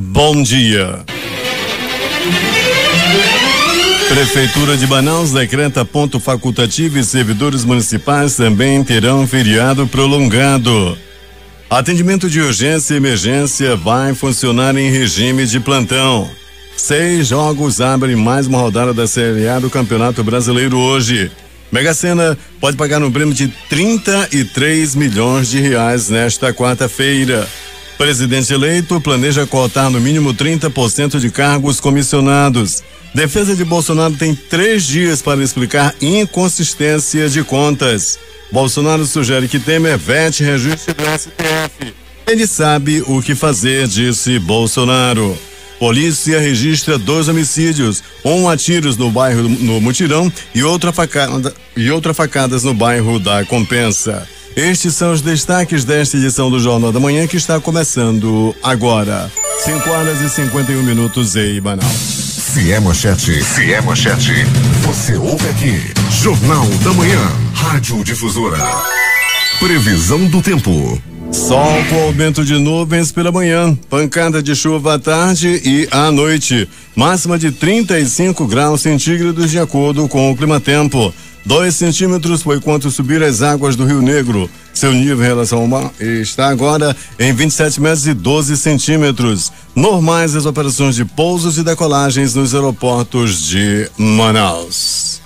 Bom dia. Prefeitura de Manaus decreta ponto facultativo e servidores municipais também terão feriado prolongado. Atendimento de urgência e emergência vai funcionar em regime de plantão. Seis jogos abrem mais uma rodada da Série A do Campeonato Brasileiro hoje. Mega Sena pode pagar um prêmio de 33 milhões de reais nesta quarta-feira. Presidente eleito planeja cotar no mínimo 30% de cargos comissionados. Defesa de Bolsonaro tem três dias para explicar inconsistência de contas. Bolsonaro sugere que Temer vete reajuste do STF. Ele sabe o que fazer, disse Bolsonaro. Polícia registra dois homicídios, um a tiros no bairro no Mutirão e outra facada e outra facadas no bairro da Compensa. Estes são os destaques desta edição do Jornal da Manhã que está começando agora. 5 horas e 51 minutos em Manaus. Se é manchete, se é manchete, você ouve aqui. Jornal da Manhã, Rádio Difusora. Previsão do tempo. Sol com aumento de nuvens pela manhã, pancada de chuva à tarde e à noite. Máxima de 35 graus centígrados de acordo com o clima-tempo. 2 centímetros foi quanto subir as águas do Rio Negro. Seu nível em relação ao mar está agora em 27 metros e 12 centímetros. Normais as operações de pousos e decolagens nos aeroportos de Manaus.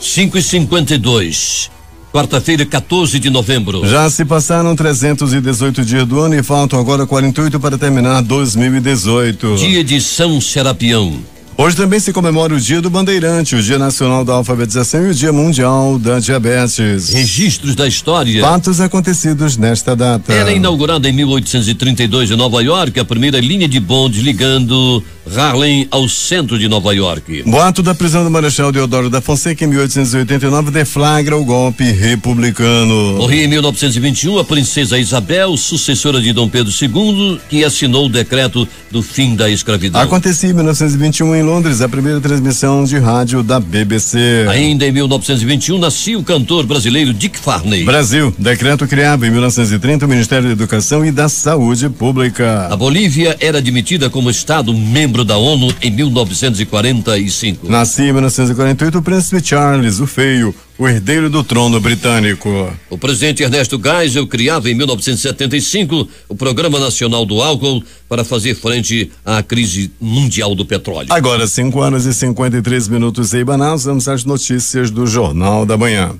5 e 52 Quarta-feira, 14 de novembro. Já se passaram 318 dias do ano e faltam agora 48 para terminar 2018. Dia de São Serapião. Hoje também se comemora o Dia do Bandeirante, o Dia Nacional da Alfabetização e o Dia Mundial da Diabetes. Registros da história. Fatos acontecidos nesta data. Era inaugurada em 1832 em Nova York a primeira linha de bondes ligando Harlem ao centro de Nova York. Boato da prisão do Marechal Deodoro da Fonseca em 1889 deflagra o golpe republicano. Morria em 1921 a princesa Isabel, sucessora de Dom Pedro II, que assinou o decreto do fim da escravidão. Acontecia em 1921 em Londres a primeira transmissão de rádio da BBC. Ainda em 1921 nascia o cantor brasileiro Dick Farney. Brasil, decreto criava em 1930 o Ministério da Educação e da Saúde Pública. A Bolívia era admitida como Estado membro da ONU em 1945. Nascia em 1948 o príncipe Charles, o Feio, o herdeiro do trono britânico. O presidente Ernesto Geisel criava em 1975 o Programa Nacional do Álcool para fazer frente à crise mundial do petróleo. Agora, 5 horas e 53 minutos em Manaus, vamos às notícias do Jornal da Manhã.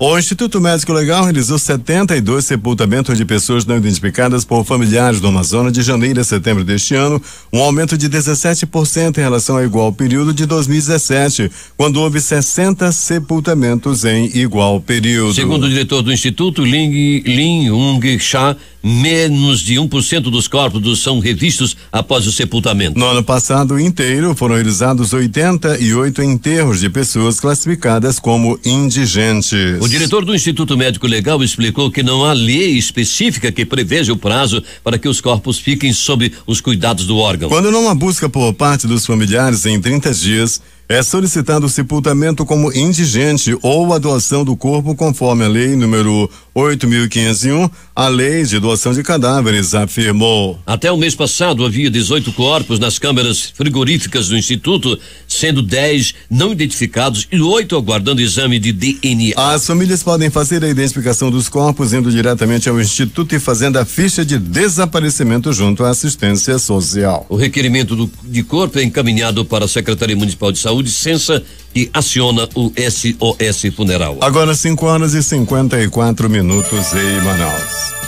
O Instituto Médico Legal realizou 72 sepultamentos de pessoas não identificadas por familiares do Amazonas de janeiro a setembro deste ano, um aumento de 17% em relação ao igual período de 2017, quando houve 60 sepultamentos em igual período. Segundo o diretor do Instituto, Ling Lin Ung Cha, menos de 1% dos corpos são revistos após o sepultamento. No ano passado inteiro foram realizados 88 enterros de pessoas classificadas como indigentes. O diretor do Instituto Médico Legal explicou que não há lei específica que preveja o prazo para que os corpos fiquem sob os cuidados do órgão. Quando não há busca por parte dos familiares em 30 dias, é solicitado o sepultamento como indigente ou a doação do corpo conforme a lei número 8.501, a lei de doação de cadáveres, afirmou. Até o mês passado havia 18 corpos nas câmeras frigoríficas do Instituto, sendo 10 não identificados e oito aguardando exame de DNA. As famílias podem fazer a identificação dos corpos indo diretamente ao Instituto e fazendo a ficha de desaparecimento junto à assistência social. O requerimento do, de corpo é encaminhado para a Secretaria Municipal de Saúde, Censa, que aciona o SOS Funeral. Agora 5 horas e 54 minutos em Manaus.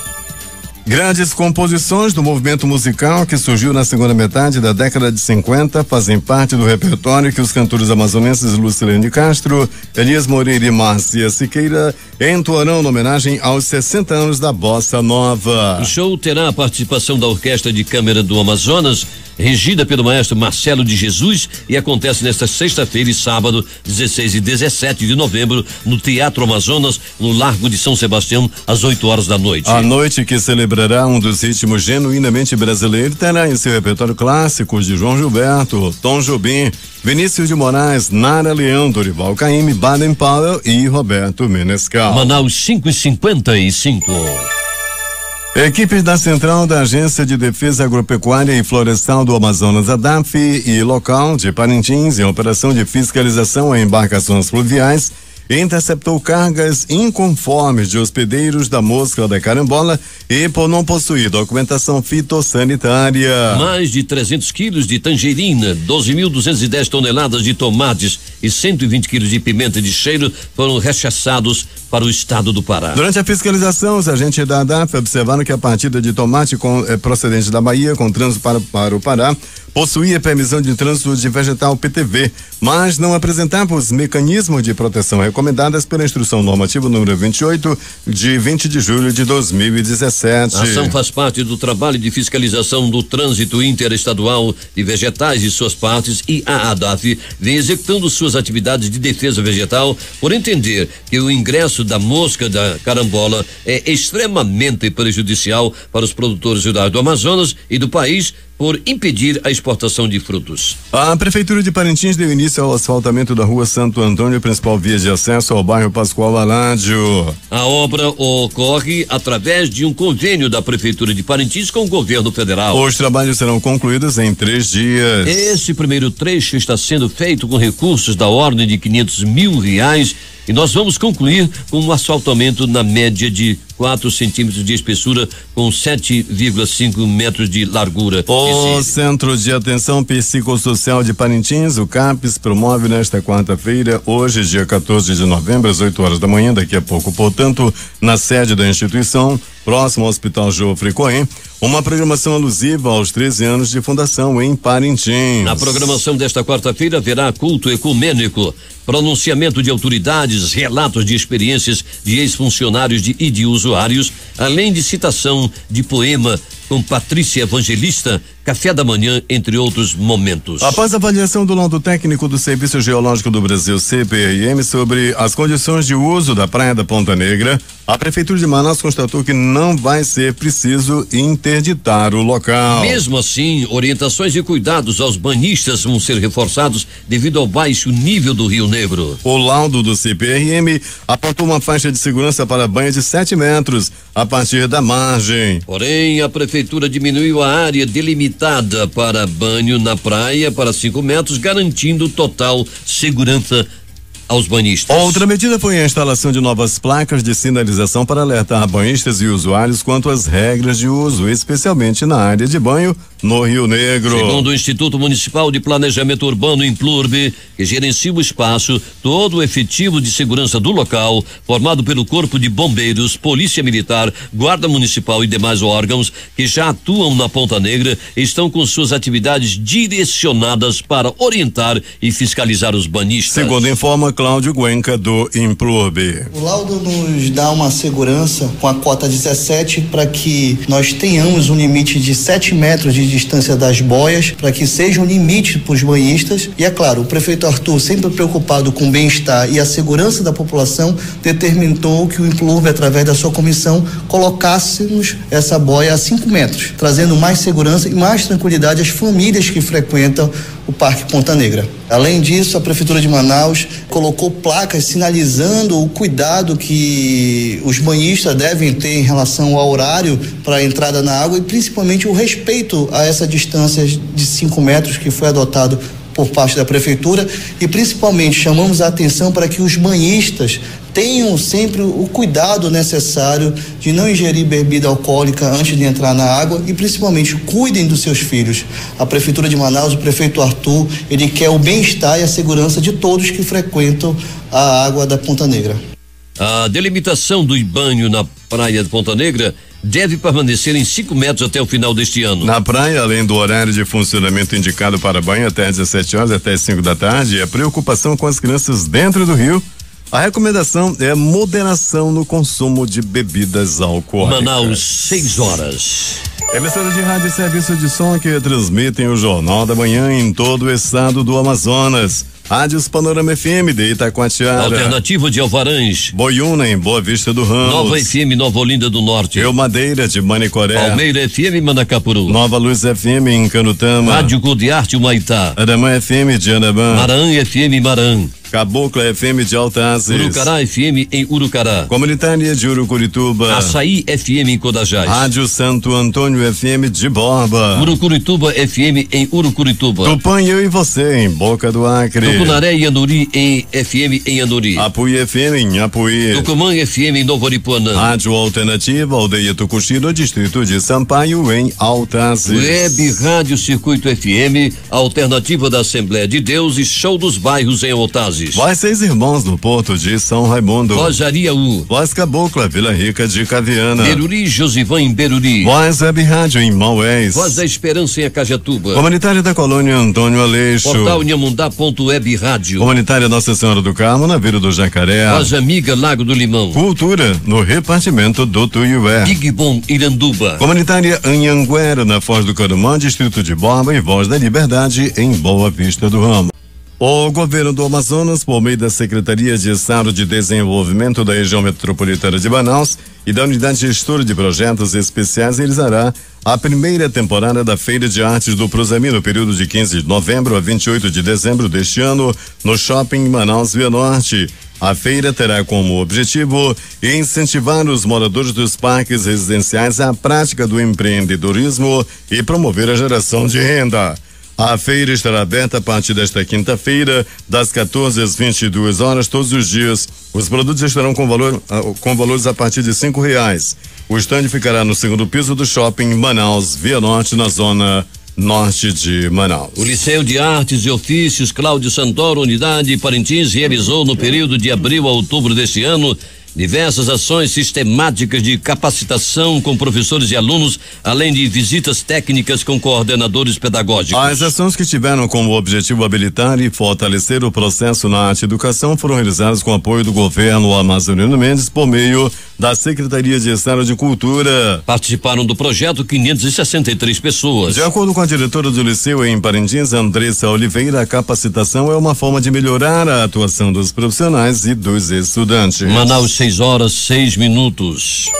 Grandes composições do movimento musical que surgiu na segunda metade da década de 50 fazem parte do repertório que os cantores amazonenses Lucilene de Castro, Elias Moreira e Márcia Siqueira entoarão na homenagem aos 60 anos da Bossa Nova. O show terá a participação da Orquestra de Câmara do Amazonas, regida pelo maestro Marcelo de Jesus, e acontece nesta sexta-feira e sábado, 16 e 17 de novembro, no Teatro Amazonas, no Largo de São Sebastião, às 8 horas da noite. A noite que celebrará um dos ritmos genuinamente brasileiros terá em seu repertório clássicos de João Gilberto, Tom Jobim, Vinícius de Moraes, Nara Leão, Dorival Caymmi, Baden Powell e Roberto Menescal. Manaus 5 e 55. Equipes da Central da Agência de Defesa Agropecuária e Florestal do Amazonas, ADAF, e local de Parintins, em operação de fiscalização a embarcações fluviais, interceptou cargas inconformes de hospedeiros da mosca da carambola e por não possuir documentação fitossanitária. Mais de 300 quilos de tangerina, 12.210 toneladas de tomates e 120 quilos de pimenta de cheiro foram rechaçados para o estado do Pará. Durante a fiscalização, os agentes da ADAF observaram que a partida de tomate com, eh, procedente da Bahia, com trânsito para, para o Pará, possuía permissão de trânsito de vegetal PTV, mas não apresentava os mecanismos de proteção recomendadas pela instrução normativa número 28 de 20 de julho de 2017. A ação faz parte do trabalho de fiscalização do trânsito interestadual de vegetais e suas partes e a ADAF vem executando suas atividades de defesa vegetal por entender que o ingresso da mosca da carambola é extremamente prejudicial para os produtores rurais do Amazonas e do país por impedir a exportação de frutos. A Prefeitura de Parintins deu início ao asfaltamento da rua Santo Antônio, principal via de acesso ao bairro Pascoal Aládio. A obra ocorre através de um convênio da Prefeitura de Parintins com o governo federal. Os trabalhos serão concluídos em três dias. Esse primeiro trecho está sendo feito com recursos da ordem de 500 mil reais e nós vamos concluir com um asfaltamento na média de 4 centímetros de espessura com 7,5 metros de largura. O Centro de Atenção Psicossocial de Parintins, o CAPES, promove nesta quarta-feira, hoje, dia 14 de novembro, às 8 horas da manhã, daqui a pouco, portanto, na sede da instituição, próximo ao Hospital Joffre Cohen, uma programação alusiva aos 13 anos de fundação em Parintins. Na programação desta quarta-feira haverá culto ecumênico, pronunciamento de autoridades, relatos de experiências de ex-funcionários e de usuários, além de citação de poema com Patrícia Evangelista, café da manhã, entre outros momentos. Após a avaliação do laudo técnico do Serviço Geológico do Brasil, CPIM, sobre as condições de uso da Praia da Ponta Negra, a Prefeitura de Manaus constatou que não vai ser preciso interditar o local. Mesmo assim, orientações e cuidados aos banhistas vão ser reforçados devido ao baixo nível do Rio Negro. O laudo do CPRM apontou uma faixa de segurança para banho de 7 metros a partir da margem. Porém, a Prefeitura diminuiu a área delimitada para banho na praia para 5 metros, garantindo total segurança aos banhistas. Outra medida foi a instalação de novas placas de sinalização para alertar banhistas e usuários quanto às regras de uso, especialmente na área de banho no Rio Negro. Segundo o Instituto Municipal de Planejamento Urbano Implurbe, que gerencia o espaço, todo o efetivo de segurança do local, formado pelo Corpo de Bombeiros, Polícia Militar, Guarda Municipal e demais órgãos que já atuam na Ponta Negra, estão com suas atividades direcionadas para orientar e fiscalizar os banhistas. Segundo informa Cláudio Guenca do Implurbe. O laudo nos dá uma segurança com a cota 17 para que nós tenhamos um limite de 7 metros de distância das boias, para que seja um limite para os banhistas. E é claro, o prefeito Arthur, sempre preocupado com o bem-estar e a segurança da população, determinou que o Implurbe, através da sua comissão, colocássemos essa boia a 5 metros, trazendo mais segurança e mais tranquilidade às famílias que frequentam o Parque Ponta Negra. Além disso, a Prefeitura de Manaus colocou placas sinalizando o cuidado que os banhistas devem ter em relação ao horário para a entrada na água e principalmente o respeito a essa distância de 5 metros que foi adotado por parte da prefeitura e principalmente chamamos a atenção para que os banhistas tenham sempre o cuidado necessário de não ingerir bebida alcoólica antes de entrar na água e principalmente cuidem dos seus filhos. A prefeitura de Manaus, o prefeito Arthur, ele quer o bem-estar e a segurança de todos que frequentam a água da Ponta Negra. A delimitação do banho na praia de Ponta Negra deve permanecer em 5 metros até o final deste ano. Na praia, além do horário de funcionamento indicado para banho até 17 horas até 5 da tarde, a preocupação com as crianças dentro do rio. A recomendação é moderação no consumo de bebidas alcoólicas. Manaus, 6 horas. Emissora de rádio e serviço de som que transmitem o Jornal da Manhã em todo o estado do Amazonas. Rádios Panorama FM de Itacoatiara. Alternativa de Alvarães. Boiúna em Boa Vista do Ramos. Nova FM Nova Olinda do Norte. Eu Madeira de Manicoré. Palmeira FM Manacapuru. Nova Luz FM em Canutama. Rádio Gol de Arte Humaitá. Aramã FM de Anabã. Maran FM Maran. Cabocla FM de Altazes. Urucará FM em Urucará. Comunitária de Urucurituba. Açaí FM em Codajás. Rádio Santo Antônio FM de Borba. Urucurituba FM em Urucurituba. Tupã eu e você em Boca do Acre. Tucunaré e Anuri em FM em Anuri. Apuí FM em Apuí. Tucumã FM em Novo Aripuanã. Rádio Alternativa Aldeia Tucuxi no distrito de Sampaio em Altazes. Web Rádio Circuito FM, alternativa da Assembleia de Deus e show dos bairros em Altazes. Voz Seis Irmãos no Porto de São Raimundo. Voz Ariaú. Voz Cabocla, Vila Rica de Caviana. Beruri, Josivan em Beruri. Voz Web Rádio em Maués. Voz da Esperança em Acajatuba. Comunitária da Colônia Antônio Aleixo. Portal Inhamundá.web Rádio. Comunitária Nossa Senhora do Carmo, na Vila do Jacaré. Voz Amiga Lago do Limão. Cultura, no repartimento do Tuiué. Big Bom Iranduba. Comunitária Anhanguera, na Foz do Carumã, distrito de Borba e Voz da Liberdade, em Boa Vista do Ramo. O governo do Amazonas, por meio da Secretaria de Estado de Desenvolvimento da Região Metropolitana de Manaus e da Unidade Gestora de Projetos Especiais, realizará a primeira temporada da Feira de Artes do Prosami no período de 15 de novembro a 28 de dezembro deste ano, no Shopping Manaus Via Norte. A feira terá como objetivo incentivar os moradores dos parques residenciais à prática do empreendedorismo e promover a geração de renda. A feira estará aberta a partir desta quinta-feira, das 14 às 22 horas, todos os dias. Os produtos estarão com, valor, ah, com valores a partir de cinco reais. O estande ficará no segundo piso do shopping Manaus, Via Norte, na zona norte de Manaus. O Liceu de Artes e Ofícios Cláudio Santoro, unidade Parintins, realizou no período de abril a outubro deste ano diversas ações sistemáticas de capacitação com professores e alunos, além de visitas técnicas com coordenadores pedagógicos. As ações que tiveram como objetivo habilitar e fortalecer o processo na arte e educação foram realizadas com apoio do governo Amazoniano Mendes por meio da Secretaria de Estado de Cultura. Participaram do projeto 563 pessoas. De acordo com a diretora do Liceu em Parintins, Andressa Oliveira, a capacitação é uma forma de melhorar a atuação dos profissionais e dos estudantes. Manaus 6 horas 6 minutos.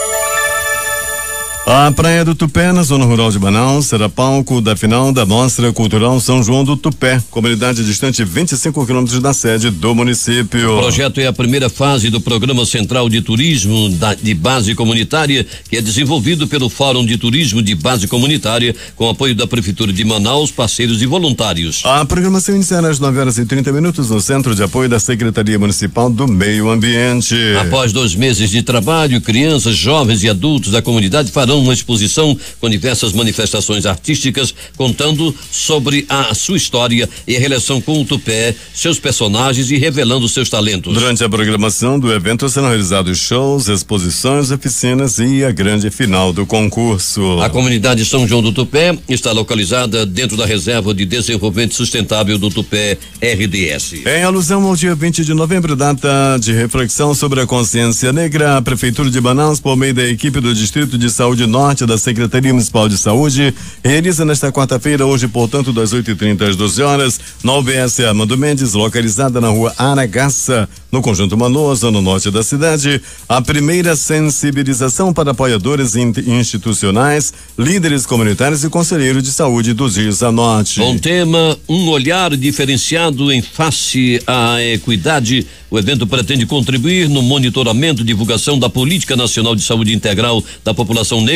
A Praia do Tupé, na zona rural de Manaus, será palco da final da Mostra Cultural São João do Tupé, comunidade distante 25 quilômetros da sede do município. O projeto é a primeira fase do Programa Central de Turismo da, de Base Comunitária, que é desenvolvido pelo Fórum de Turismo de Base Comunitária, com apoio da Prefeitura de Manaus, parceiros e voluntários. A programação iniciará às 9 horas e 30 minutos no Centro de Apoio da Secretaria Municipal do Meio Ambiente. Após dois meses de trabalho, crianças, jovens e adultos da comunidade farão uma exposição com diversas manifestações artísticas contando sobre a sua história e a relação com o Tupé, seus personagens e revelando seus talentos. Durante a programação do evento serão realizados shows, exposições, oficinas e a grande final do concurso. A comunidade São João do Tupé está localizada dentro da Reserva de Desenvolvimento Sustentável do Tupé RDS. Em alusão ao dia 20 de novembro, data de reflexão sobre a consciência negra, a Prefeitura de Manaus, por meio da equipe do Distrito de Saúde Norte da Secretaria Municipal de Saúde, realiza nesta quarta-feira, hoje, portanto, das 8h30 às 12 horas, na UBS Amando Mendes, localizada na rua Aragaça, no Conjunto Manoa, no norte da cidade, a primeira sensibilização para apoiadores institucionais, líderes comunitários e conselheiros de saúde dos Rios da Norte. Com tema Um olhar diferenciado em face à equidade, o evento pretende contribuir no monitoramento e divulgação da Política Nacional de Saúde Integral da População Negra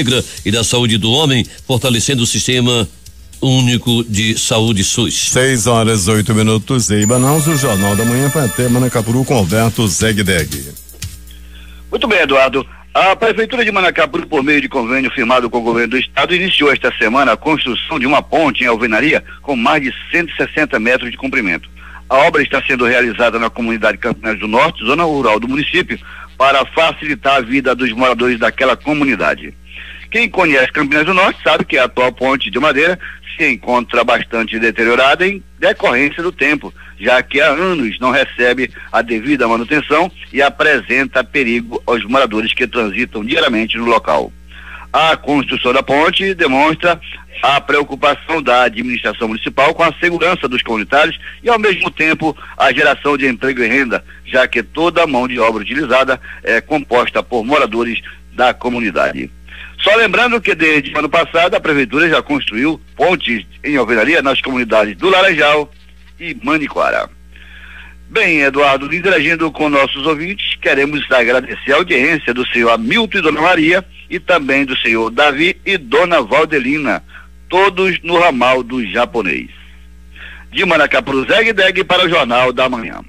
e da Saúde do Homem, fortalecendo o sistema único de saúde SUS. 6 horas oito minutos em Manaus, o Jornal da Manhã para ter Manacapuru com Alberto Zegdeg. Muito bem, Eduardo. A Prefeitura de Manacapuru, por meio de convênio firmado com o governo do estado, iniciou esta semana a construção de uma ponte em alvenaria com mais de 160 metros de comprimento. A obra está sendo realizada na comunidade Campinas do Norte, zona rural do município, para facilitar a vida dos moradores daquela comunidade. Quem conhece Campinas do Norte sabe que a atual ponte de madeira se encontra bastante deteriorada em decorrência do tempo, já que há anos não recebe a devida manutenção e apresenta perigo aos moradores que transitam diariamente no local. A construção da ponte demonstra a preocupação da administração municipal com a segurança dos comunitários e, ao mesmo tempo, a geração de emprego e renda, já que toda a mão de obra utilizada é composta por moradores da comunidade. Só lembrando que desde o ano passado a prefeitura já construiu pontes em alvenaria nas comunidades do Laranjal e Maniquara. Bem, Eduardo, interagindo com nossos ouvintes, queremos agradecer a audiência do senhor Hamilton e Dona Maria e também do senhor Davi e Dona Valdelina, todos no ramal do japonês. De Manacapuru, Zeg para o Jornal da Manhã.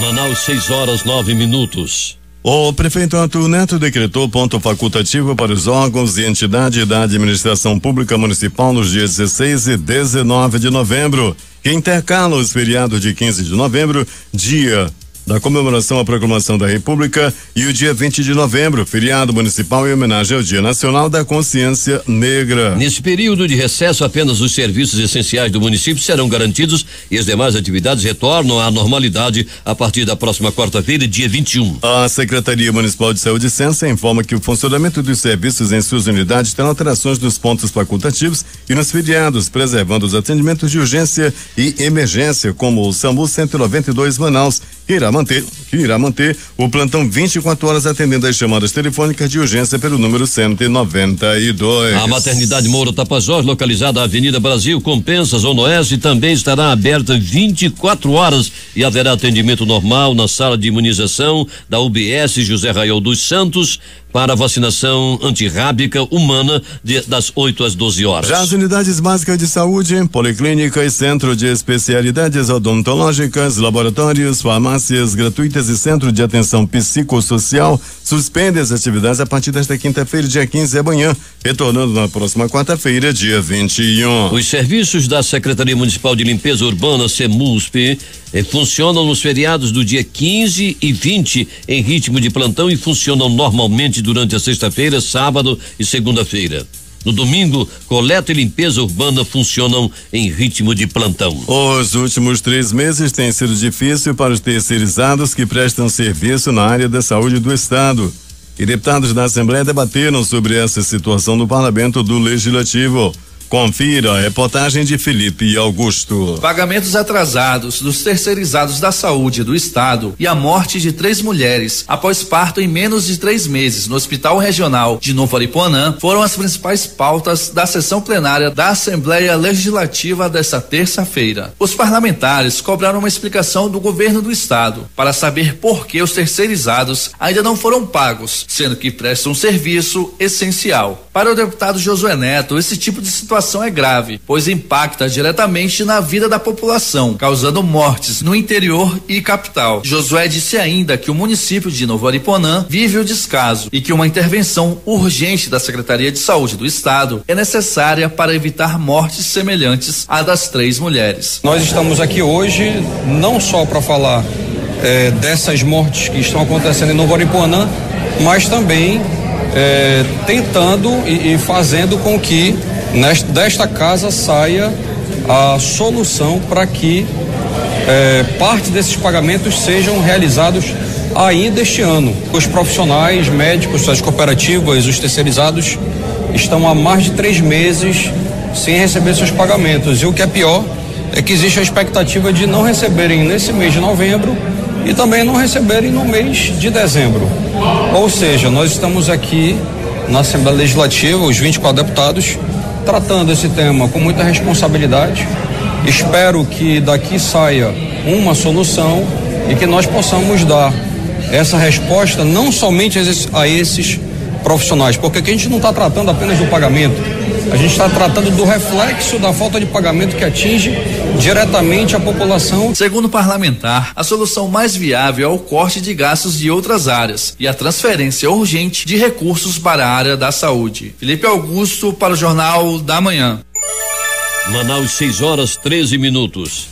Manaus, 6 horas 9 minutos. O prefeito Arthur Neto decretou ponto facultativo para os órgãos e entidades da administração pública municipal nos dias 16 e 19 de novembro, que intercalam os feriados de 15 de novembro, dia da comemoração à proclamação da República e o dia 20 de novembro, feriado municipal em homenagem ao Dia Nacional da Consciência Negra. Nesse período de recesso, apenas os serviços essenciais do município serão garantidos e as demais atividades retornam à normalidade a partir da próxima quarta-feira, dia 21. A Secretaria Municipal de Saúde e Ciência informa que o funcionamento dos serviços em suas unidades terá alterações nos pontos facultativos e nos feriados, preservando os atendimentos de urgência e emergência, como o SAMU 192 Manaus, que irá manter, que irá manter o plantão 24 horas atendendo as chamadas telefônicas de urgência pelo número 192. A maternidade Moura Tapajós, localizada na Avenida Brasil, Compensa, Zona Oeste, também estará aberta 24 horas e haverá atendimento normal na sala de imunização da UBS José Raio dos Santos para vacinação antirrábica humana de, das 8 às 12 horas. Já as unidades básicas de saúde, policlínicas, centro de especialidades odontológicas, laboratórios, farmácias gratuitas e centro de atenção psicossocial suspendem as atividades a partir desta quinta-feira, dia 15 amanhã, retornando na próxima quarta-feira, dia 21. Os serviços da Secretaria Municipal de Limpeza Urbana, CEMUSP, eh, funcionam nos feriados do dia 15 e 20 em ritmo de plantão e funcionam normalmente durante a sexta-feira, sábado e segunda-feira. No domingo, coleta e limpeza urbana funcionam em ritmo de plantão. Os últimos três meses têm sido difícil para os terceirizados que prestam serviço na área da saúde do Estado. E deputados da Assembleia debateram sobre essa situação no Parlamento do Legislativo. Confira a reportagem de Felipe Augusto. Pagamentos atrasados dos terceirizados da saúde do estado e a morte de três mulheres após parto em menos de três meses no Hospital Regional de Novo Aripuanã foram as principais pautas da sessão plenária da Assembleia Legislativa desta terça-feira. Os parlamentares cobraram uma explicação do governo do estado para saber por que os terceirizados ainda não foram pagos, sendo que prestam um serviço essencial. Para o deputado Josué Neto, esse tipo de situação situação é grave, pois impacta diretamente na vida da população, causando mortes no interior e capital. Josué disse ainda que o município de Novo Ariponã vive o descaso e que uma intervenção urgente da Secretaria de Saúde do Estado é necessária para evitar mortes semelhantes à das três mulheres. Nós estamos aqui hoje não só para falar eh, dessas mortes que estão acontecendo em Novo Ariponã, mas também eh, tentando e, e fazendo com que nesta, desta casa saia a solução para que é, parte desses pagamentos sejam realizados ainda este ano. Os profissionais, médicos, as cooperativas, os terceirizados estão há mais de três meses sem receber seus pagamentos. E o que é pior é que existe a expectativa de não receberem nesse mês de novembro e também não receberem no mês de dezembro. Ou seja, nós estamos aqui na Assembleia Legislativa, os 24 deputados, tratando esse tema com muita responsabilidade. Espero que daqui saia uma solução e que nós possamos dar essa resposta não somente a esses, profissionais, porque aqui a gente não está tratando apenas do pagamento, a gente está tratando do reflexo da falta de pagamento que atinge diretamente a população. Segundo o parlamentar, a solução mais viável é o corte de gastos de outras áreas e a transferência urgente de recursos para a área da saúde. Felipe Augusto para o Jornal da Manhã. Manaus, 6 horas 13 minutos.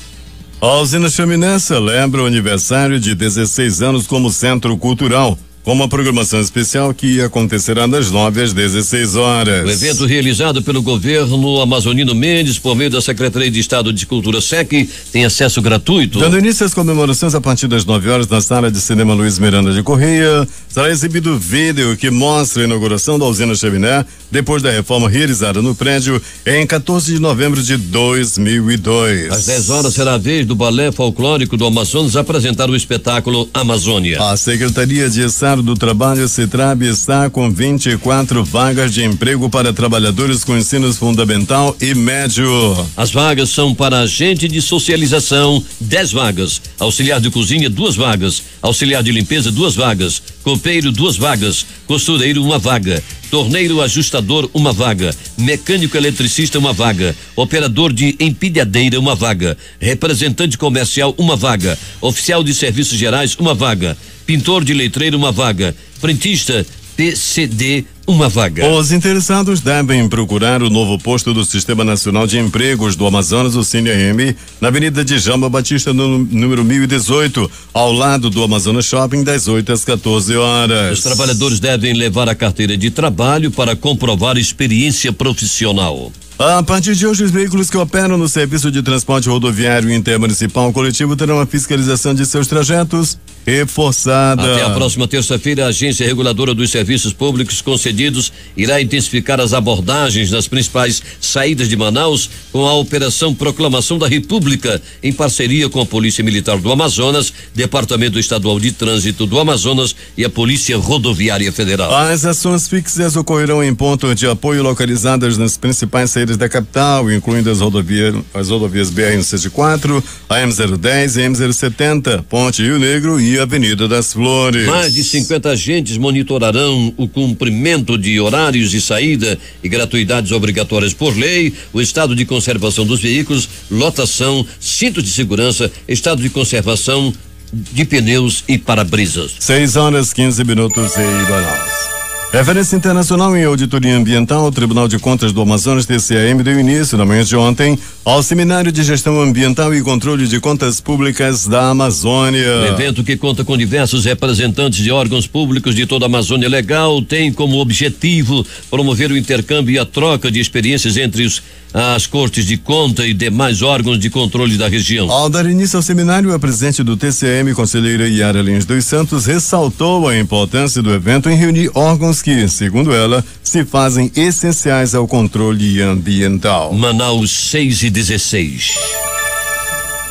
A usina Chaminé celebra o aniversário de 16 anos como centro cultural com uma programação especial que acontecerá das 9 às 16 horas. O evento realizado pelo governo Amazonino Mendes por meio da Secretaria de Estado de Cultura SEC tem acesso gratuito. Dando início às comemorações a partir das 9 horas na sala de cinema Luiz Miranda de Correia, será exibido vídeo que mostra a inauguração da usina Chaminé depois da reforma realizada no prédio em 14 de novembro de 2002. Às 10 horas será a vez do balé folclórico do Amazonas apresentar o espetáculo Amazônia. A Secretaria de Estado Estado do Trabalho, Citrab, está com 24 vagas de emprego para trabalhadores com ensino fundamental e médio. As vagas são para agente de socialização, 10 vagas. Auxiliar de cozinha, duas vagas. Auxiliar de limpeza, duas vagas. Copeiro, duas vagas. Costureiro, uma vaga. Torneiro ajustador, uma vaga. Mecânico eletricista, uma vaga. Operador de empilhadeira, uma vaga. Representante comercial, uma vaga. Oficial de serviços gerais, uma vaga. Pintor de letreiro, uma vaga. Frentista, PCD, uma vaga. Os interessados devem procurar o novo posto do Sistema Nacional de Empregos do Amazonas, o CINEM, na Avenida de Jamba Batista, no número 1018, ao lado do Amazonas Shopping, das 8 às 14 horas. Os trabalhadores devem levar a carteira de trabalho para comprovar experiência profissional. A partir de hoje, os veículos que operam no serviço de transporte rodoviário intermunicipal coletivo terão a fiscalização de seus trajetos reforçada. Até a próxima terça-feira, a Agência Reguladora dos Serviços Públicos Concedidos irá intensificar as abordagens nas principais saídas de Manaus com a Operação Proclamação da República, em parceria com a Polícia Militar do Amazonas, Departamento Estadual de Trânsito do Amazonas e a Polícia Rodoviária Federal. As ações fixas ocorrerão em pontos de apoio localizadas nas principais saídas da capital, incluindo as rodovias, as rodovias BR-164, a M010 e M070, Ponte Rio Negro e Avenida das Flores. Mais de 50 agentes monitorarão o cumprimento de horários de saída e gratuidades obrigatórias por lei, o estado de conservação dos veículos, lotação, cinto de segurança, estado de conservação de pneus e para-brisas. 6 horas 15 minutos em Manaus. Referência internacional em auditoria ambiental, o Tribunal de Contas do Amazonas, TCAM, deu início na manhã de ontem ao Seminário de Gestão Ambiental e Controle de Contas Públicas da Amazônia. O evento que conta com diversos representantes de órgãos públicos de toda a Amazônia Legal tem como objetivo promover o intercâmbio e a troca de experiências entre os as cortes de conta e demais órgãos de controle da região. Ao dar início ao seminário, a presidente do TCM, conselheira Yara Lins dos Santos, ressaltou a importância do evento em reunir órgãos que, segundo ela, se fazem essenciais ao controle ambiental. Manaus 6 e 16.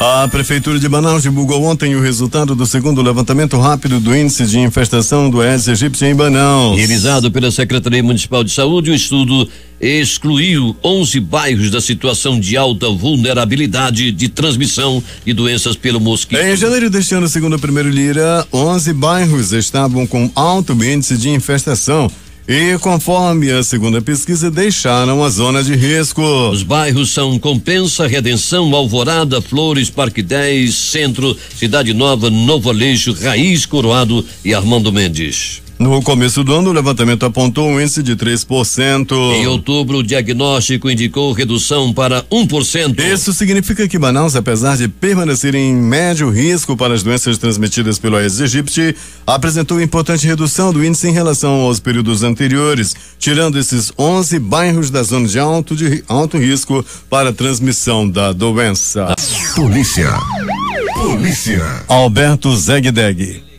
A Prefeitura de Manaus divulgou ontem o resultado do segundo levantamento rápido do índice de infestação do Aedes aegypti em Manaus. Realizado pela Secretaria Municipal de Saúde, o estudo excluiu 11 bairros da situação de alta vulnerabilidade de transmissão de doenças pelo mosquito. Em janeiro deste ano, segundo o primeiro Lira, 11 bairros estavam com alto índice de infestação e, conforme a segunda pesquisa, deixaram a zona de risco. Os bairros são Compensa, Redenção, Alvorada, Flores, Parque 10, Centro, Cidade Nova, Novo Aleixo, Raiz, Coroado e Armando Mendes. No começo do ano, o levantamento apontou um índice de 3%. Em outubro, o diagnóstico indicou redução para 1%. Isso significa que Manaus, apesar de permanecer em médio risco para as doenças transmitidas pelo Aedes aegypti, apresentou importante redução do índice em relação aos períodos anteriores, tirando esses 11 bairros da zona de alto, de alto risco para a transmissão da doença. Polícia. Polícia. Alberto Zegdeg.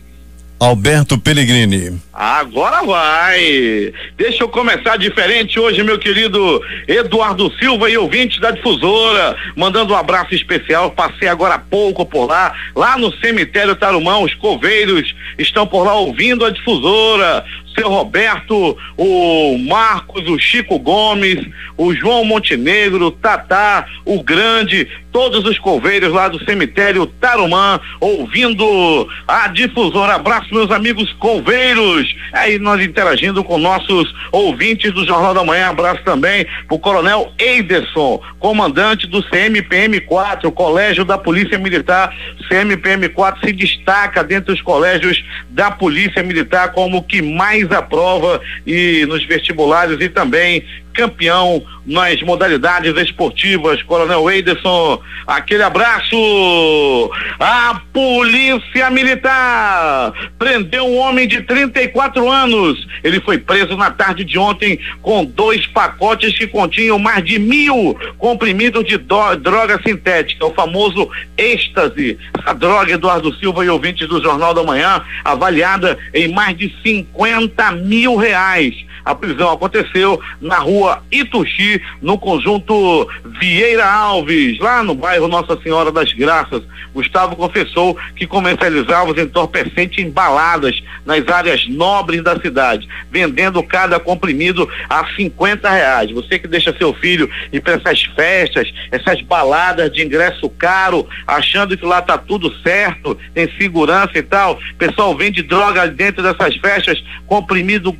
Alberto Pellegrini. Agora vai! Deixa eu começar diferente hoje, meu querido Eduardo Silva e ouvintes da difusora. Mandando um abraço especial. Passei agora há pouco por lá, lá no cemitério Tarumã. Os coveiros estão por lá ouvindo a difusora seu Roberto, o Marcos, o Chico Gomes, o João Montenegro, o Tatá, o Grande, todos os coveiros lá do cemitério Tarumã, ouvindo a difusora. Abraço, meus amigos coveiros. Aí nós interagindo com nossos ouvintes do Jornal da Manhã. Abraço também pro Coronel Eiderson, comandante do CMPM 4, Colégio da Polícia Militar. CMPM 4 se destaca dentre os colégios da Polícia Militar como o que mais aprova e nos vestibulares e também campeão nas modalidades esportivas. Coronel Eiderson, aquele abraço. A Polícia Militar prendeu um homem de 34 anos. Ele foi preso na tarde de ontem com dois pacotes que continham mais de mil comprimidos de droga sintética, o famoso êxtase. A droga, Eduardo Silva e ouvintes do Jornal da Manhã, avaliada em mais de 50 mil reais A prisão aconteceu na rua Ituxi, no conjunto Vieira Alves, lá no bairro Nossa Senhora das Graças. Gustavo confessou que comercializava os entorpecentes em baladas nas áreas nobres da cidade, vendendo cada comprimido a 50 reais. Você que deixa seu filho ir para essas festas, essas baladas de ingresso caro, achando que lá tá tudo certo, tem segurança e tal. Pessoal vende droga dentro dessas festas, comprimido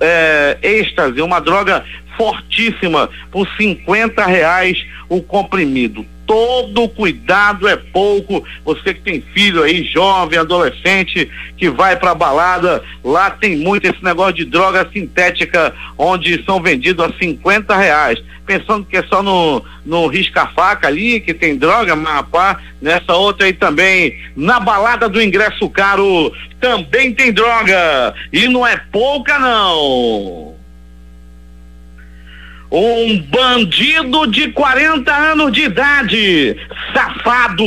é, êxtase, uma droga fortíssima, por 50 reais o comprimido todo cuidado é pouco. Você que tem filho aí, jovem, adolescente, que vai pra balada, lá tem muito esse negócio de droga sintética, onde são vendidos a 50 reais. Pensando que é só no, no risca-faca ali, que tem droga, mas rapaz, nessa outra aí também, na balada do ingresso caro, também tem droga. E não é pouca, não. Um bandido de 40 anos de idade, safado,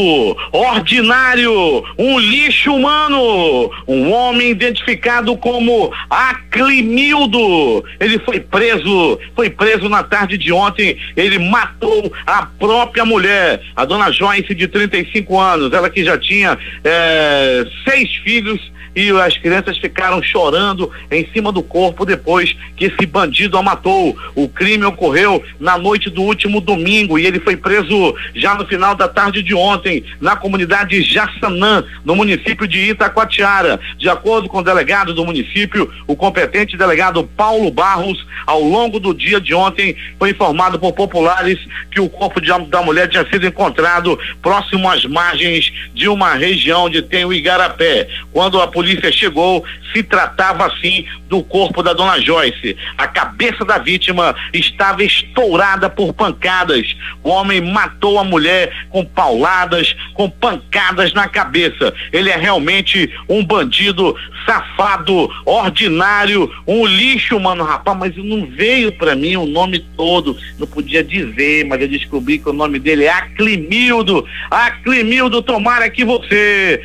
ordinário, um lixo humano, um homem identificado como Aclimildo. Ele foi preso, foi preso na tarde de ontem. Ele matou a própria mulher, a dona Joyce, de 35 anos. Ela que já tinha é, seis filhos e as crianças ficaram chorando em cima do corpo depois que esse bandido a matou. O crime ocorreu na noite do último domingo e ele foi preso já no final da tarde de ontem na comunidade Jaçanã, no município de Itacoatiara. De acordo com o delegado do município, o competente delegado Paulo Barros, ao longo do dia de ontem, foi informado por populares que o corpo de, da mulher tinha sido encontrado próximo às margens de uma região de tem o Igarapé. Quando a polícia polícia chegou, se tratava assim do corpo da dona Joyce. A cabeça da vítima estava estourada por pancadas. O homem matou a mulher com pauladas, com pancadas na cabeça. Ele é realmente um bandido safado, ordinário, um lixo, mano, rapaz, mas não veio para mim o nome todo, não podia dizer, mas eu descobri que o nome dele é Aclimildo. Aclimildo, tomara que você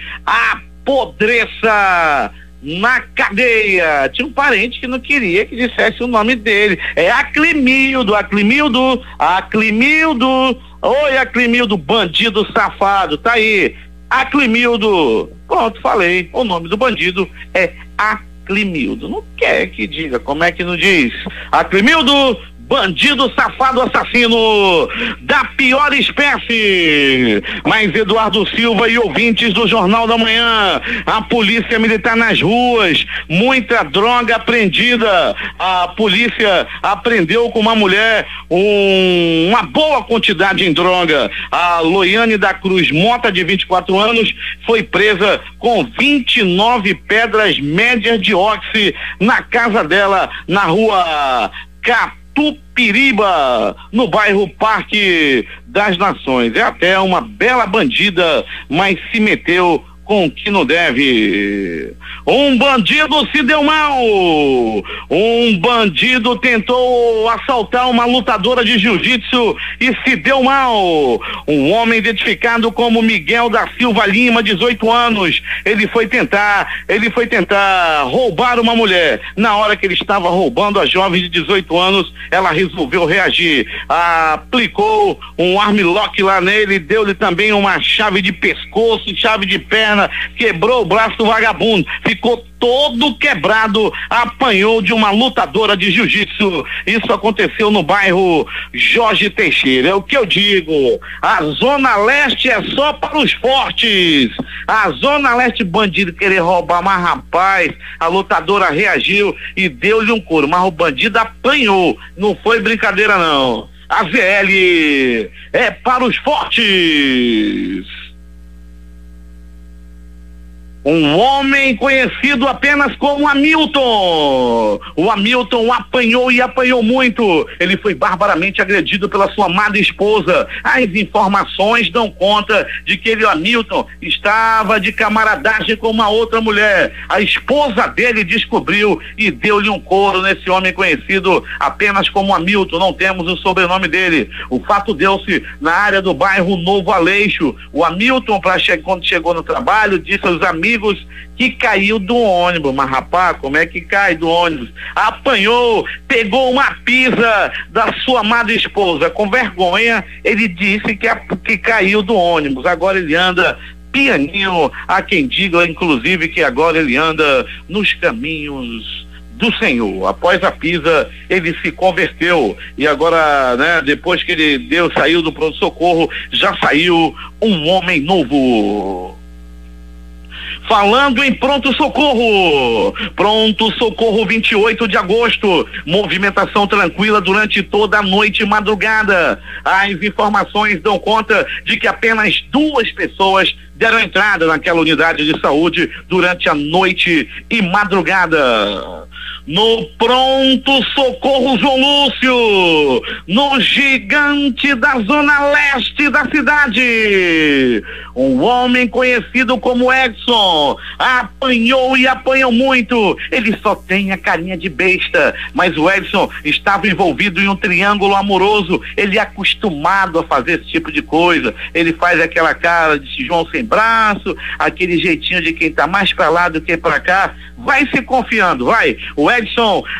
apodreça na cadeia. Tinha um parente que não queria que dissesse o nome dele. É Aclimildo, Aclimildo, Aclimildo. Oi, Aclimildo, bandido safado. Tá aí. Aclimildo. Pronto, falei. O nome do bandido é Aclimildo. Não quer que diga, como é que não diz? Aclimildo, bandido safado assassino da pior espécie. Mas Eduardo Silva e ouvintes do Jornal da Manhã, a polícia militar nas ruas, muita droga apreendida. A polícia apreendeu com uma mulher um, uma boa quantidade em droga. A Loiane da Cruz Mota, de 24 anos, foi presa com 29 pedras médias de óxido na casa dela, na rua Cap Tupiriba, no bairro Parque das Nações. É até uma bela bandida, mas se meteu com o que não deve. Um bandido se deu mal. Um bandido tentou assaltar uma lutadora de jiu-jitsu e se deu mal. Um homem identificado como Miguel da Silva Lima, 18 anos. Ele foi tentar, ele foi tentar roubar uma mulher. Na hora que ele estava roubando a jovem de 18 anos, ela resolveu reagir. Aplicou um armlock lá nele, deu-lhe também uma chave de pescoço, chave de perna quebrou o braço do vagabundo, ficou todo quebrado, apanhou de uma lutadora de jiu-jitsu. Isso aconteceu no bairro Jorge Teixeira. É o que eu digo. A Zona Leste é só para os fortes. A Zona Leste bandido querer roubar, mas rapaz, a lutadora reagiu e deu-lhe um couro, mas o bandido apanhou. Não foi brincadeira não. A ZL é para os fortes. Um homem conhecido apenas como Hamilton. O Hamilton apanhou e apanhou muito. Ele foi barbaramente agredido pela sua amada esposa. As informações dão conta de que ele, Hamilton, estava de camaradagem com uma outra mulher. A esposa dele descobriu e deu-lhe um couro nesse homem conhecido apenas como Hamilton. Não temos o sobrenome dele. O fato deu-se na área do bairro Novo Aleixo. O Hamilton, che quando chegou no trabalho, disse aos amigos amigos que caiu do ônibus. Mas, rapaz, como é que cai do ônibus? Apanhou, pegou uma pisa da sua amada esposa. Com vergonha, ele disse que, que caiu do ônibus. Agora ele anda pianinho. Há quem diga, inclusive, que agora ele anda nos caminhos do Senhor. Após a pisa, ele se converteu e agora, né, depois que ele deu, saiu do pronto socorro, já saiu um homem novo. Falando em pronto socorro, pronto socorro 28 de agosto, movimentação tranquila durante toda a noite e madrugada. As informações dão conta de que apenas duas pessoas deram entrada naquela unidade de saúde durante a noite e madrugada no pronto socorro João Lúcio, no gigante da zona leste da cidade. Um homem conhecido como Edson apanhou e apanhou muito. Ele só tem a carinha de besta, mas o Edson estava envolvido em um triângulo amoroso. Ele é acostumado a fazer esse tipo de coisa. Ele faz aquela cara de João sem braço, aquele jeitinho de quem está mais para lá do que para cá. Vai se confiando, vai. O Edson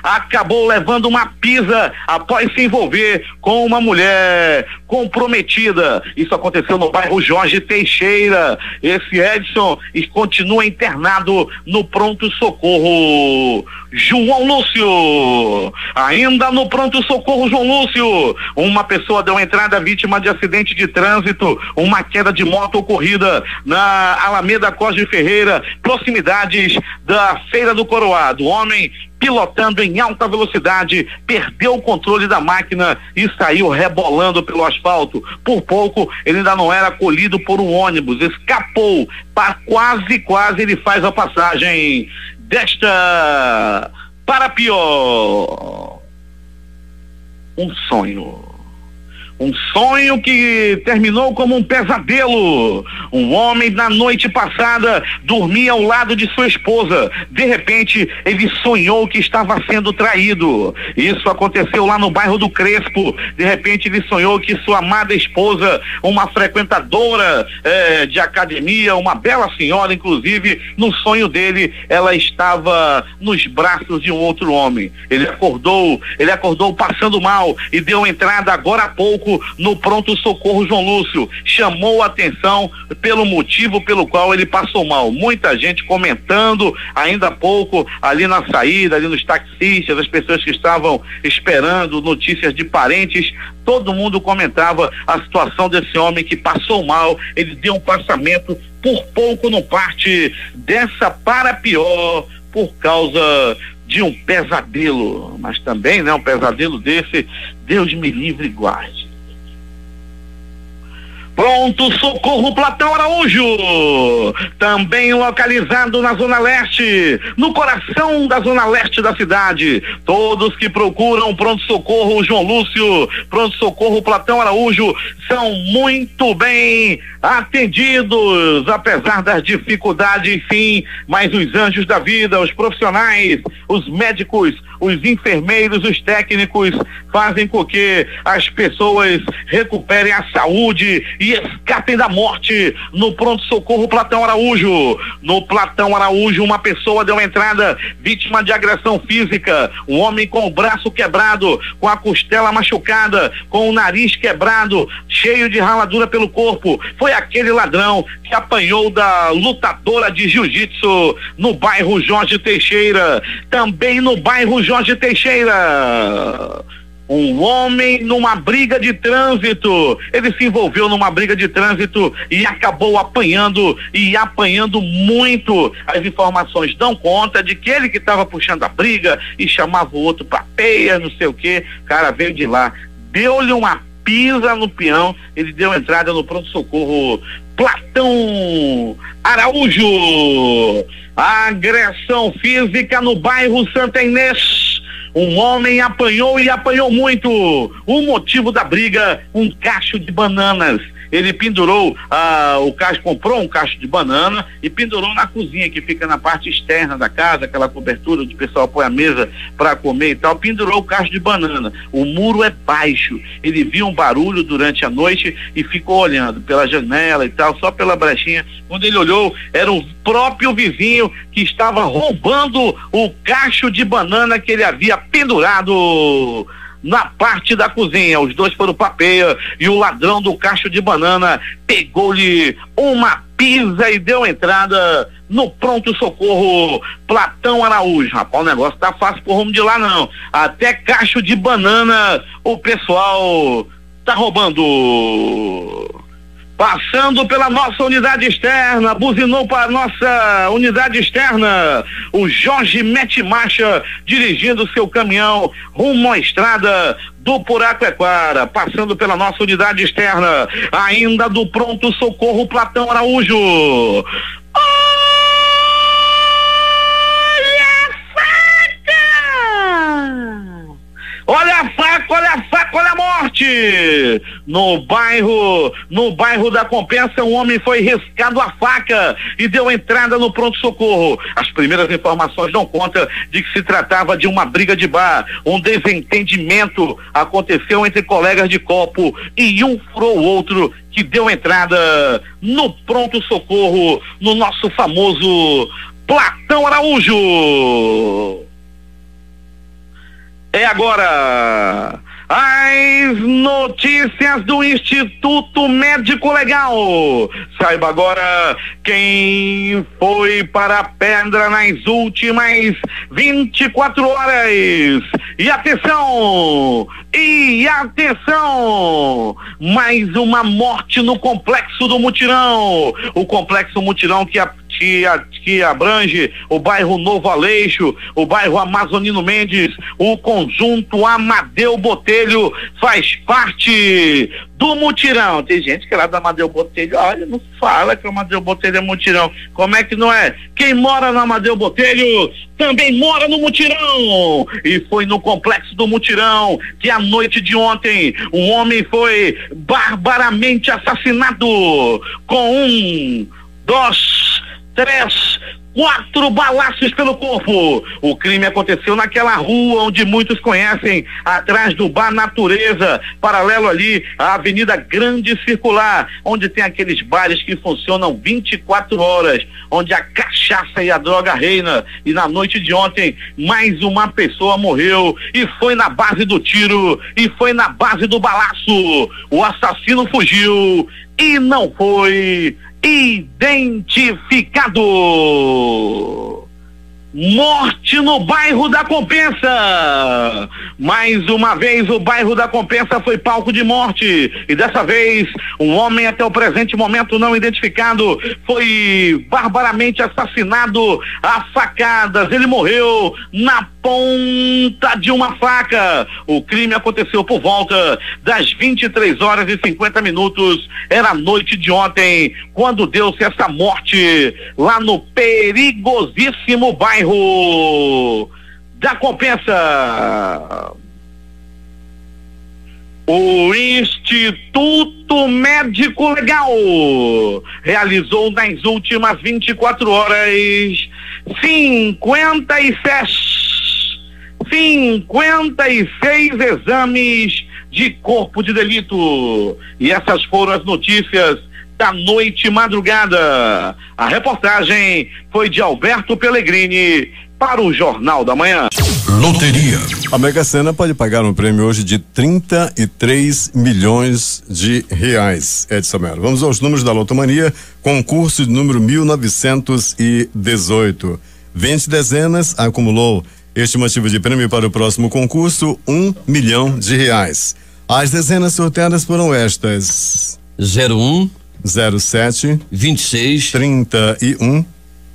acabou levando uma pisa após se envolver com uma mulher comprometida. Isso aconteceu no bairro Jorge Teixeira. Esse Edson continua internado no pronto-socorro. João Lúcio. Ainda no pronto-socorro João Lúcio. Uma pessoa deu entrada vítima de acidente de trânsito, uma queda de moto ocorrida na Alameda Cosme Ferreira, proximidades da Feira do Coroado. O homem pilotando em alta velocidade, perdeu o controle da máquina e saiu rebolando pelo asfalto. Por pouco, ele ainda não era acolhido por um ônibus, escapou, para quase, quase ele faz a passagem desta para pior. Um sonho um sonho que terminou como um pesadelo. Um homem na noite passada dormia ao lado de sua esposa. De repente, ele sonhou que estava sendo traído. Isso aconteceu lá no bairro do Crespo. De repente, ele sonhou que sua amada esposa, uma frequentadora eh, de academia, uma bela senhora, inclusive, no sonho dele, ela estava nos braços de um outro homem. Ele acordou, ele acordou passando mal e deu entrada agora há pouco no pronto socorro João Lúcio. Chamou a atenção pelo motivo pelo qual ele passou mal. Muita gente comentando ainda há pouco ali na saída, ali nos taxistas, as pessoas que estavam esperando notícias de parentes, todo mundo comentava a situação desse homem que passou mal, ele deu um passamento por pouco no parte dessa para pior por causa de um pesadelo, mas também, né, um pesadelo desse, Deus me livre e guarde. Pronto Socorro Platão Araújo, também localizado na Zona Leste, no coração da Zona Leste da cidade. Todos que procuram Pronto Socorro João Lúcio, Pronto Socorro Platão Araújo, são muito bem atendidos, apesar das dificuldades, sim, mas os anjos da vida, os profissionais, os médicos, os enfermeiros, os técnicos fazem com que as pessoas recuperem a saúde e escapem da morte no pronto-socorro Platão Araújo. No Platão Araújo, uma pessoa deu entrada vítima de agressão física, um homem com o braço quebrado, com a costela machucada, com o nariz quebrado, cheio de raladura pelo corpo. Foi aquele ladrão que apanhou da lutadora de jiu-jitsu no bairro Jorge Teixeira. Também no bairro Jorge Teixeira. Um homem numa briga de trânsito. Ele se envolveu numa briga de trânsito e acabou apanhando e apanhando muito. As informações dão conta de que ele que estava puxando a briga e chamava o outro para peia, não sei o que. cara veio de lá, deu-lhe uma pisa no peão, ele deu entrada no pronto-socorro Platão Araújo. Agressão física no bairro Santa Inês. Um homem apanhou e apanhou muito. O motivo da briga, um cacho de bananas. Ele pendurou ah, o cacho, comprou um cacho de banana e pendurou na cozinha que fica na parte externa da casa, aquela cobertura onde o pessoal põe a mesa para comer e tal, pendurou o cacho de banana. O muro é baixo. Ele viu um barulho durante a noite e ficou olhando pela janela e tal, só pela brechinha. Quando ele olhou, era o próprio vizinho que estava roubando o cacho de banana que ele havia pendurado na parte da cozinha. Os dois foram papeia e o ladrão do cacho de banana pegou-lhe uma pisa e deu entrada no pronto socorro Platão Araújo. Rapaz, o negócio tá fácil por rumo de lá não. Até cacho de banana o pessoal tá roubando passando pela nossa unidade externa, buzinou para a nossa unidade externa. O Jorge mete marcha, dirigindo seu caminhão rumo à estrada do Puraquequara, passando pela nossa unidade externa, ainda do pronto socorro Platão Araújo. Olha a faca, olha a faca, olha a morte! No bairro, no bairro da Compensa, um homem foi riscado a faca e deu entrada no pronto-socorro. As primeiras informações dão conta de que se tratava de uma briga de bar. Um desentendimento aconteceu entre colegas de copo e um furou o outro que deu entrada no pronto-socorro, no nosso famoso Platão Araújo. É agora. As notícias do Instituto Médico Legal. Saiba agora quem foi para a pedra nas últimas 24 horas. E atenção! E atenção! Mais uma morte no complexo do Mutirão. O complexo Mutirão que, a, que, a, que abrange o bairro Novo Aleixo, o bairro Amazonino Mendes, o conjunto Amadeu Botelho faz parte do mutirão. Tem gente que é lá da Amadeu Botelho, olha, não fala que o Amadeu Botelho é mutirão. Como é que não é? Quem mora no Amadeu Botelho também mora no mutirão. E foi no complexo do mutirão que a noite de ontem um homem foi barbaramente assassinado com um, dois, três, quatro balaços pelo corpo. O crime aconteceu naquela rua onde muitos conhecem, atrás do Bar Natureza, paralelo ali à Avenida Grande Circular, onde tem aqueles bares que funcionam 24 horas, onde a cachaça e a droga reina. E na noite de ontem, mais uma pessoa morreu e foi na base do tiro e foi na base do balaço. O assassino fugiu e não foi identificado. Morte no bairro da Compensa. Mais uma vez o bairro da Compensa foi palco de morte. E dessa vez, um homem até o presente momento não identificado foi barbaramente assassinado a facadas. Ele morreu na ponta de uma faca. O crime aconteceu por volta das 23 horas e 50 minutos. Era a noite de ontem, quando deu-se essa morte lá no perigosíssimo bairro da Compensa. O Instituto Médico Legal realizou nas últimas 24 horas 57 56 exames de corpo de delito. E essas foram as notícias da noite e madrugada. A reportagem foi de Alberto Pellegrini para o Jornal da Manhã. Loteria. A Mega Sena pode pagar um prêmio hoje de 33 milhões de reais. Edson Melo. Vamos aos números da Lotomania, concurso de número 1918. 20 dezenas acumulou estimativa de prêmio para o próximo concurso, um milhão de reais. As dezenas sorteadas foram estas: 01 07 26 31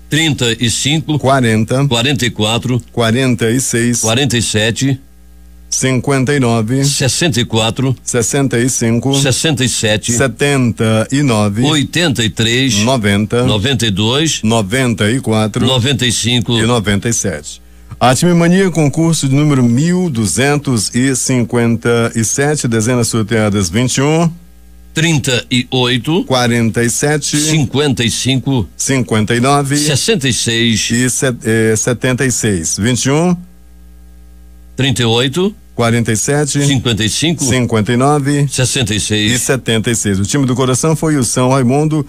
35 40 44 46 47 59 64 65 67 79 83 90 92 94 95 e 97. A Time Mania, concurso de número 1257, dezenas sorteadas 21 38 47 55 59 66 e set, eh, 76 21 38 47 55 59 66 e 76. O time do coração foi o São Raimundo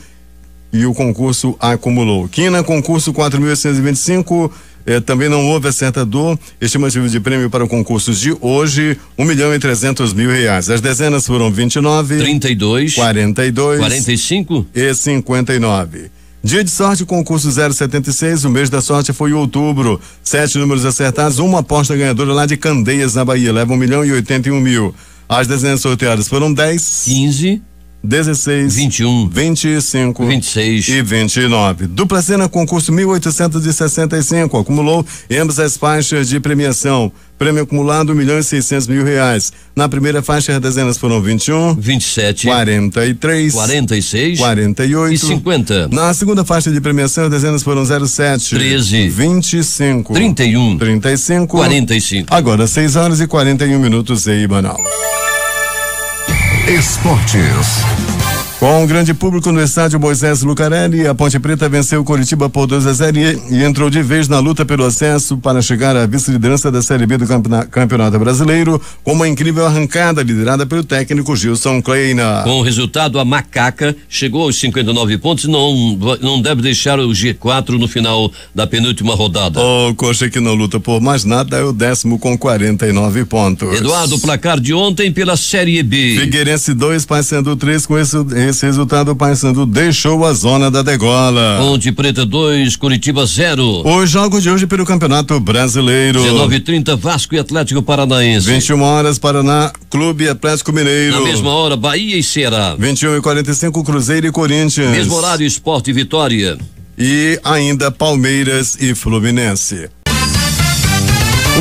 e o concurso acumulou. Quina, concurso 4.825. Eh, também não houve acertador. Estimativa de prêmio para o concurso de hoje, um milhão e trezentos mil reais. As dezenas foram 29, 32 42 45 e 59. Dia de sorte, concurso 076. O mês da sorte foi outubro. Sete números acertados, uma aposta ganhadora lá de Candeias, na Bahia. Leva um milhão e oitenta e um mil. As dezenas sorteadas foram 10, 15 16, 21 25 26 e 29. Dupla cena concurso 1865 acumulou em ambas as faixas de premiação. Prêmio acumulado um milhão e seiscentos mil reais. Na primeira faixa as dezenas foram 21, 27 43, 46 48 e 50 Na segunda faixa de premiação as dezenas foram 07, 13, 25, 31 35, 45 Agora 6 horas e 41 minutos em Banal. Esportes. Com um grande público no estádio Moisés Lucarelli, a Ponte Preta venceu o Coritiba por 2 a 0 e, e entrou de vez na luta pelo acesso para chegar à vice-liderança da Série B do Campeonato Brasileiro, com uma incrível arrancada liderada pelo técnico Gilson Kleina. Com o resultado, a Macaca chegou aos 59 pontos e não, não deve deixar o G4 no final da penúltima rodada. O Coxa que não luta por mais nada é o décimo com 49 pontos. Eduardo, placar de ontem pela Série B. Figueirense 2, Paysandu 3, com esse, esse resultado o Paysandu deixou a zona da degola. Ponte Preta 2, Curitiba 0. Os jogos de hoje pelo Campeonato Brasileiro. 19h30, Vasco e Atlético Paranaense. 21 horas, Paraná, Clube Atlético Mineiro. Na mesma hora, Bahia e Ceará. 21 e 45 Cruzeiro e Corinthians. Mesmo horário, Esporte e Vitória. E ainda Palmeiras e Fluminense.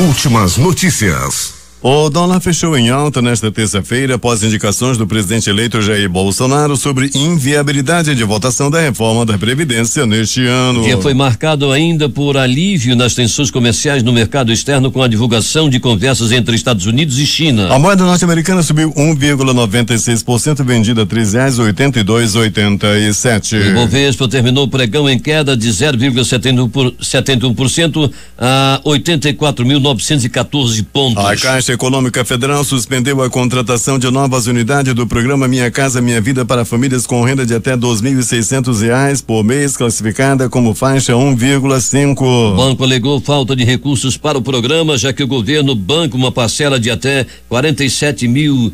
Últimas notícias. O dólar fechou em alta nesta terça-feira após indicações do presidente eleito Jair Bolsonaro sobre inviabilidade de votação da reforma da Previdência neste ano. O dia foi marcado ainda por alívio nas tensões comerciais no mercado externo com a divulgação de conversas entre Estados Unidos e China. A moeda norte-americana subiu 1,96%, vendida a três reais oitenta e dois oitenta e sete. O Bovespa terminou o pregão em queda de 0,71% a 84.914 pontos. A Caixa Econômica Federal suspendeu a contratação de novas unidades do programa Minha Casa Minha Vida para famílias com renda de até 2.600 reais por mês, classificada como faixa 1,5. O banco alegou falta de recursos para o programa, já que o governo banca uma parcela de até 47 mil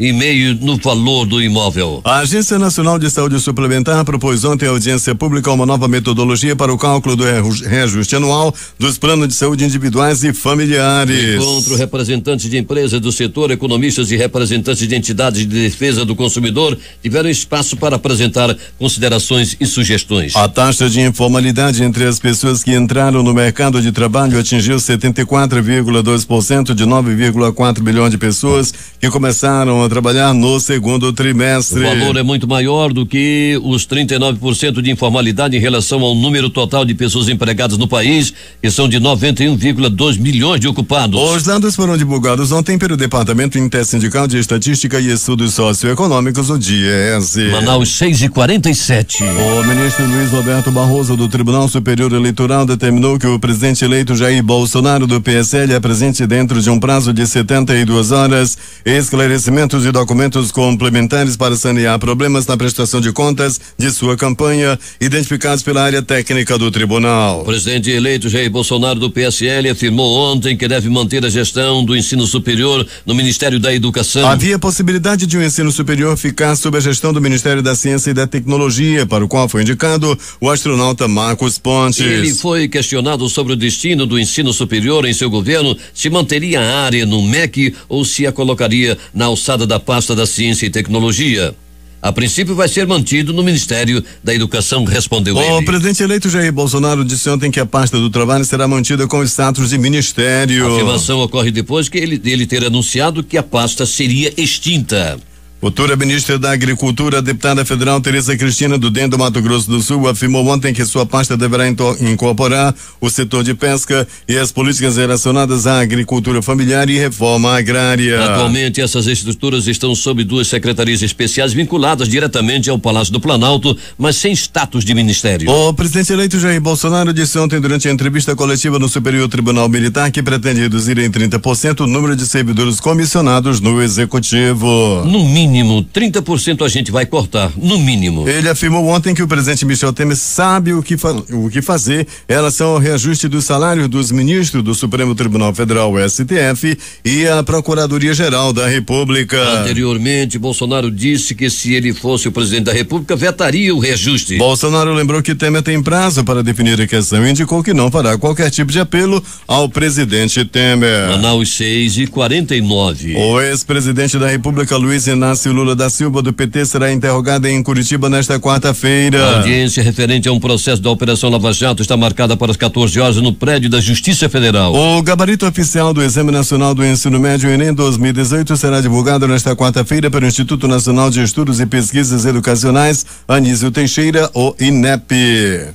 e meio no valor do imóvel. A Agência Nacional de Saúde Suplementar propôs ontem à audiência pública uma nova metodologia para o cálculo do reaju- reajuste anual dos planos de saúde individuais e familiares. Encontro representantes de empresas do setor, economistas e representantes de entidades de defesa do consumidor tiveram espaço para apresentar considerações e sugestões. A taxa de informalidade entre as pessoas que entraram no mercado de trabalho atingiu 74,2% de 9,4 bilhões de pessoas que começaram a trabalhar no segundo O trimestre. valor é muito maior do que os 39% de informalidade em relação ao número total de pessoas empregadas no país, que são de 91,2 milhões de ocupados. Os dados foram divulgados ontem pelo Departamento Intersindical de Estatística e Estudos Socioeconômicos, o DIES. Manaus 6 e 47. O ministro Luiz Roberto Barroso do Tribunal Superior Eleitoral determinou que o presidente eleito Jair Bolsonaro do PSL apresente dentro de um prazo de 72 horas esclarecimentos e documentos complementares para sanear problemas na prestação de contas de sua campanha identificados pela área técnica do tribunal. O presidente eleito Jair Bolsonaro do PSL afirmou ontem que deve manter a gestão do ensino superior no Ministério da Educação. Havia possibilidade de o ensino superior ficar sob a gestão do Ministério da Ciência e da Tecnologia, para o qual foi indicado o astronauta Marcos Pontes. Ele foi questionado sobre o destino do ensino superior em seu governo, se manteria a área no MEC ou se a colocaria na alçada da pasta da Ciência e Tecnologia. A princípio vai ser mantido no Ministério da Educação, respondeu O ele. presidente eleito Jair Bolsonaro disse ontem que a pasta do trabalho será mantida com status de ministério. A afirmação ocorre depois que ele, ele ter anunciado que a pasta seria extinta. Futura ministra da Agricultura, a deputada federal Tereza Cristina do Dentro do Mato Grosso do Sul, afirmou ontem que sua pasta deverá incorporar o setor de pesca e as políticas relacionadas à agricultura familiar e reforma agrária. Atualmente, essas estruturas estão sob duas secretarias especiais vinculadas diretamente ao Palácio do Planalto, mas sem status de ministério. O presidente eleito Jair Bolsonaro disse ontem durante a entrevista coletiva no Superior Tribunal Militar que pretende reduzir em 30% o número de servidores comissionados no executivo. No mínimo mínimo 30% a gente vai cortar, no mínimo. Ele afirmou ontem que o presidente Michel Temer sabe o que, o que fazer em relação ao reajuste do salário dos ministros do Supremo Tribunal Federal, STF, e a Procuradoria-Geral da República. Anteriormente, Bolsonaro disse que se ele fosse o presidente da República, vetaria o reajuste. Bolsonaro lembrou que Temer tem prazo para definir a questão e indicou que não fará qualquer tipo de apelo ao presidente Temer. Manaus 6 e 49. O ex-presidente da República, Luiz Inácio Lula da Silva do PT será interrogado em Curitiba nesta quarta-feira. A audiência referente a um processo da Operação Lava Jato está marcada para as 14 horas no prédio da Justiça Federal. O gabarito oficial do Exame Nacional do Ensino Médio Enem 2018 será divulgado nesta quarta-feira pelo Instituto Nacional de Estudos e Pesquisas Educacionais, Anísio Teixeira, o INEP.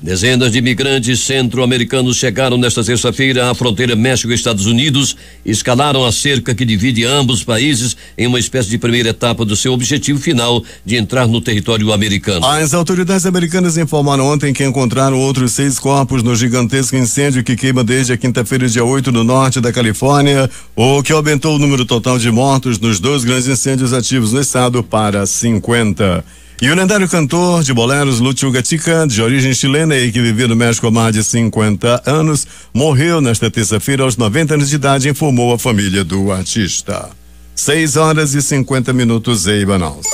Dezenas de imigrantes centro-americanos chegaram nesta terça-feira à fronteira México-Estados Unidos, escalaram a cerca que divide ambos os países em uma espécie de primeira etapa do seu objetivo final de entrar no território americano. As autoridades americanas informaram ontem que encontraram outros seis corpos no gigantesco incêndio que queima desde a quinta-feira, dia 8, no norte da Califórnia, o que aumentou o número total de mortos nos dois grandes incêndios ativos no estado para 50. E o lendário cantor de boleros Lúcio Gatica, de origem chilena e que vivia no México há mais de 50 anos, morreu nesta terça-feira aos 90 anos de idade, informou a família do artista. 6 horas e 50 minutos em Manaus.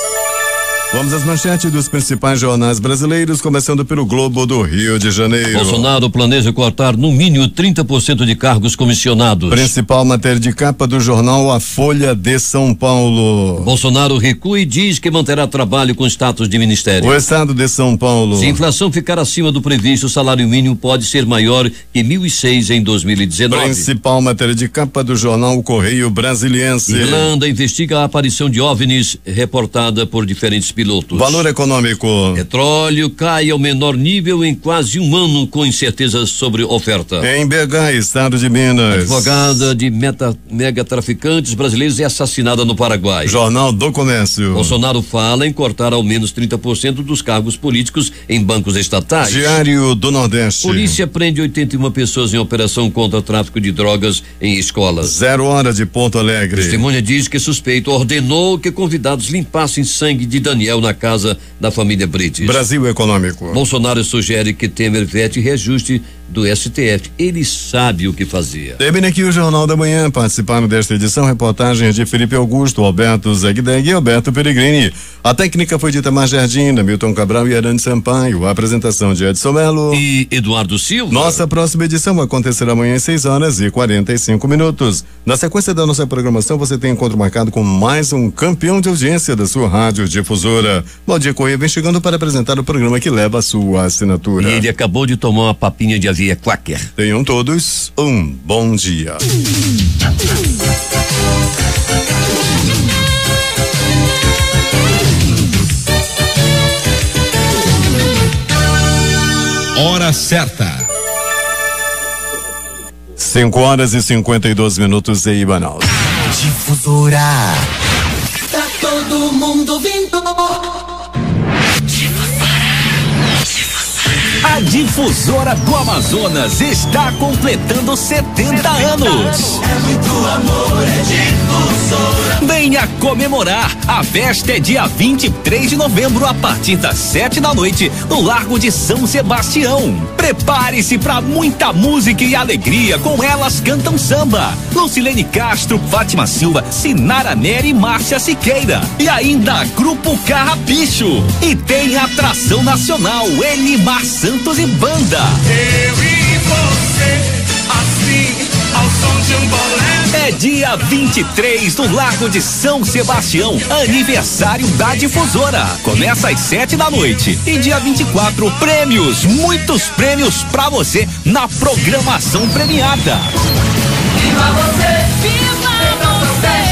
Vamos às manchetes dos principais jornais brasileiros, começando pelo Globo do Rio de Janeiro. Bolsonaro planeja cortar no mínimo 30% de cargos comissionados. Principal matéria de capa do jornal A Folha de São Paulo. Bolsonaro recua e diz que manterá trabalho com status de ministério. O estado de São Paulo. Se a inflação ficar acima do previsto, o salário mínimo pode ser maior que 1.006 em 2019. Principal matéria de capa do jornal Correio Brasiliense. Irlanda investiga a aparição de OVNIs reportada por diferentes pilotos. Valor econômico. Petróleo cai ao menor nível em quase um ano com incertezas sobre oferta. Em BH, estado de Minas. Advogada de meta, mega traficantes brasileiros é assassinada no Paraguai. Jornal do Comércio. Bolsonaro fala em cortar ao menos 30% dos cargos políticos em bancos estatais. Diário do Nordeste. Polícia prende 81 pessoas em operação contra tráfico de drogas em escolas. Zero hora de Ponto Alegre. Testemunha diz que suspeito ordenou que convidados limpassem sangue de Daniel na casa da família Brites. Brasil Econômico. Bolsonaro sugere que Temer vete reajuste do STF. Ele sabe o que fazia. Termina aqui o Jornal da Manhã. Participaram desta edição reportagens de Felipe Augusto, Alberto Zegdeg e Alberto Peregrini. A técnica foi de Tamar Jardim, Milton Cabral e Arande Sampaio. A apresentação de Edson Melo e Eduardo Silva. Nossa próxima edição acontecerá amanhã às 6 horas e 45 minutos. Na sequência da nossa programação, você tem encontro marcado com mais um campeão de audiência da sua rádio difusora. Valdir Correia vem chegando para apresentar o programa que leva a sua assinatura. E ele acabou de tomar uma papinha de avião Quaker. Tenham todos um bom dia. Hora certa. 5 horas e 52 minutos em Manaus. Difusora. Tá todo mundo vindo. Difusora do Amazonas está completando 70 anos. É muito amor, é difusora. Venha comemorar. A festa é dia 23 de novembro, a partir das 7 da noite, no Largo de São Sebastião. Prepare-se para muita música e alegria. Com elas cantam samba. Lucilene Castro, Fátima Silva, Sinara Neri e Márcia Siqueira. E ainda Grupo Carrapicho. E tem atração nacional, Enimar Santos e Banda. Eu e você, É dia 23 no Largo de São Sebastião, aniversário da Difusora. Começa às 7 da noite. E dia 24, prêmios, muitos prêmios pra você na programação premiada. Viva você, viva você,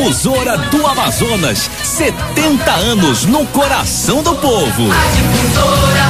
difusora do Amazonas, 70 anos no coração do povo. A. Difusora.